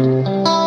Música